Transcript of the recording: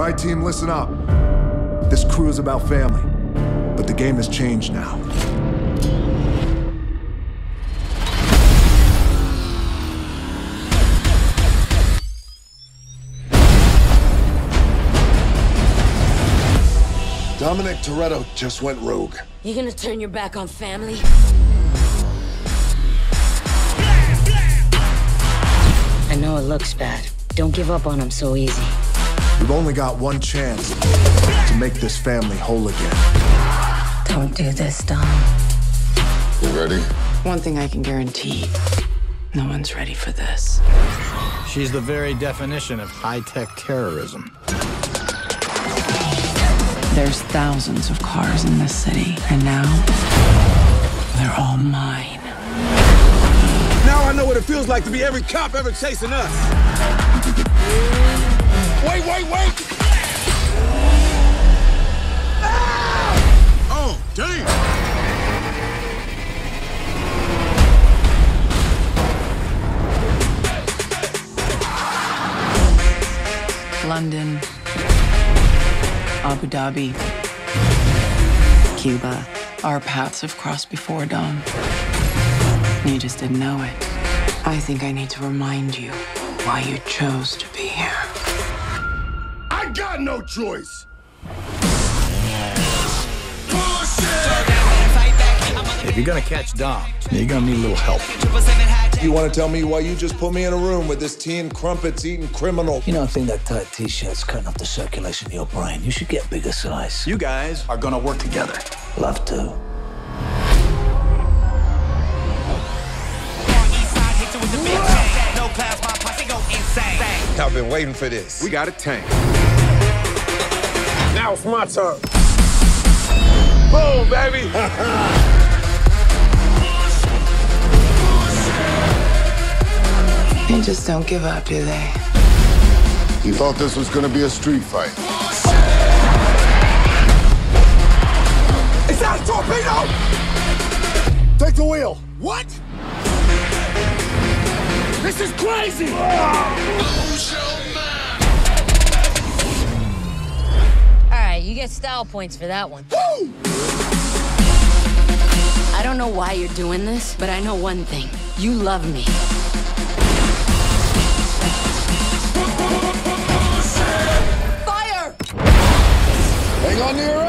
All right, team, listen up. This crew is about family, but the game has changed now. Dominic Toretto just went rogue. You gonna turn your back on family? I know it looks bad. Don't give up on him so easy. We've only got one chance to make this family whole again. Don't do this, Dom. You ready? One thing I can guarantee no one's ready for this. She's the very definition of high tech terrorism. There's thousands of cars in this city, and now they're all mine. Now I know what it feels like to be every cop ever chasing us. Wait, wait, wait! Ah! Oh, damn! London, Abu Dhabi, Cuba. Our paths have crossed before, Dom. You just didn't know it. I think I need to remind you why you chose to be here. I got no choice! If you're gonna catch Dom, you're gonna need a little help. You want to tell me why you just put me in a room with this tea and crumpets eating criminal? You know, I think that tight t-shirt's cutting off the circulation in your brain? You should get bigger size. You guys are gonna work together. Love to. I've been waiting for this. We got a tank. Now it's my turn. Boom, baby! They just don't give up, do they? You thought this was gonna be a street fight. It's that a torpedo! Take the wheel. What? This is crazy! Alright, you get style points for that one. I don't know why you're doing this, but I know one thing. You love me. Fire! Hang on to your